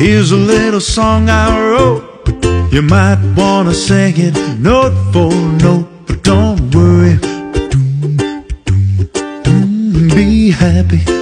Here's a little song I wrote. You might wanna sing it note for note, but don't worry. Be happy.